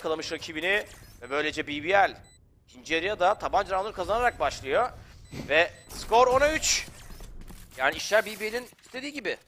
yakalamış rakibini ve böylece BBL ikinci yarıya da tabanca roundları kazanarak başlıyor ve skor 10'a 3. Yani işler BBL'in istediği gibi.